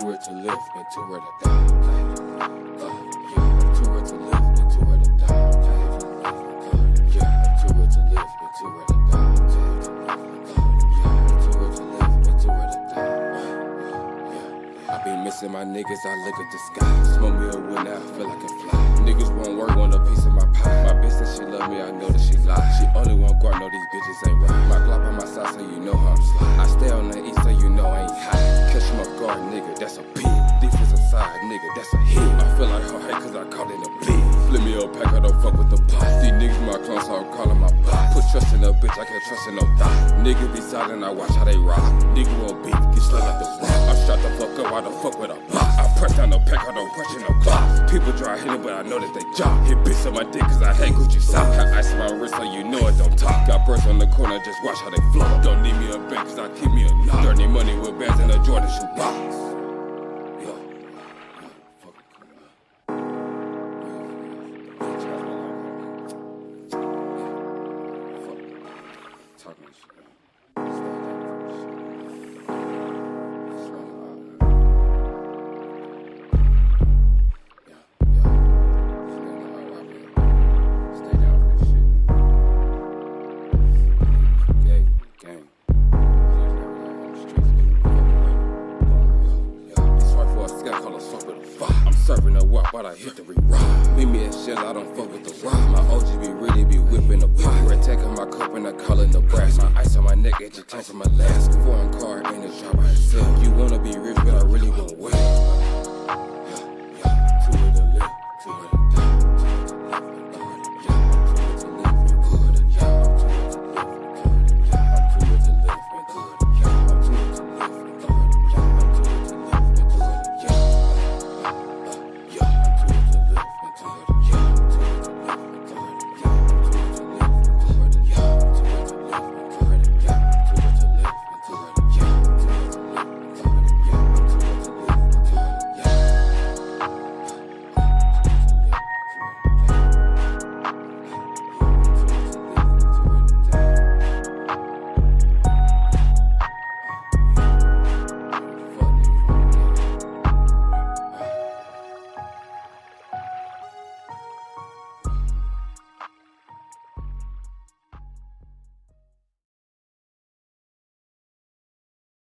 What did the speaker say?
Too rich to live and too rich to die. Uh, to to to live to die. To live to die. Be missing my niggas, I look at the sky. Smoke me a wood now, I feel like can fly. Niggas won't work, want that's a pig. Defensive side, nigga, that's a hit. I feel like her hate, cause I caught in a bleed. Flip me a pack, I don't fuck with the pot. These niggas my clones, so I'm calling my pot. Put trust in a bitch, I can't trust in no thought. Niggas be silent, I watch how they rock. Nigga won't beat, get slut like the rock. I shot the fuck up, I don't fuck with a block. I press down the pack, I don't press in no clock. People try hitting, but I know that they job. Hit bitch on my dick, cause I hate Gucci sock. Got ice on my wrist, so you know it don't talk. Got birds on the corner, just watch how they flow. Don't need me a bank, cause I keep me a knock. Dirty money with bands in a Jordan shoe box. Five. I'm serving a wop, while I hit the rewind. Meet me at shells, I don't fuck with the rock. My OG be really be whipping the my cup and I call it Nebraska. My ice on my neck, it just turns from Alaska. Foreign car in the shop by itself. You wanna be rich, but I really won't wait.